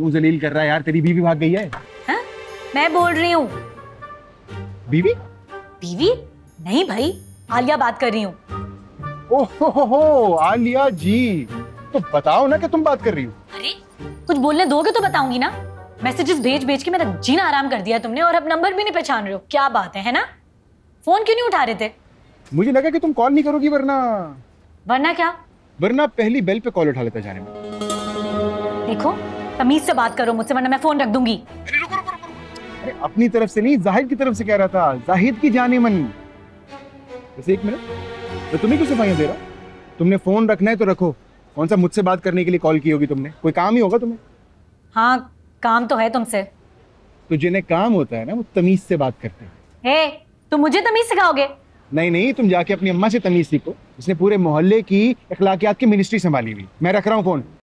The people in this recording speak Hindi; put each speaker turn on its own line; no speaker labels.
क्यों जलील कर रहा है यार तेरी बीवी भाग गई है।
हाँ? मैं बोल रही हूँ।
बीवी?
बीवी? नहीं भाई आलिया बात कर रही हूँ।
ओह हो हो हो आलिया जी तो बताओ ना कि तुम बात कर रही हो।
अरे कुछ बोलने दोगे तो बताऊँगी ना। मैसेजेस भेज भेज के मेरा जीना आराम कर दिया तुमने और अब नंबर भी नहीं पहचान रहे हो। क्या बात है है ना? फ़ोन क्यों नहीं उठा रहे थे?
मुझे लगा कि तुम कॉल नहीं करोगी वरना
वरना क्या?
वरना पहली बेल पे कॉल उठा लेता जाने में।
देखो तमीज से बात करो मुझसे वरना मैं फ़ोन रख दूँगी।
अरे अपनी तरफ़ से नहीं जाहिद की तरफ़ से कह रहा था। जाहिद की जाने मन। बस एक मिनट। मैं तुम्हें क्यों सफाइयाँ दे रहा हूँ? तुमने फ़ोन रखना है तो रखो। कौन सा मुझसे बात करने के लिए कॉल की होगी तुमने? कोई काम ही होगा तुम्हें?
हाँ काम तो है तुमसे।
तो जिन्हें काम होता है ना वो तमीज से बात करते हैं।
हे तुम मुझे तमीज सिखाओगे?
नहीं नहीं तुम जाके अपनी अम्मा से तमीज सीखो। उसने पूरे मोहल्ले की अखलाकियात की मिनिस्ट्री संभाली हुई। मैं रख रहा हूँ फ़ोन।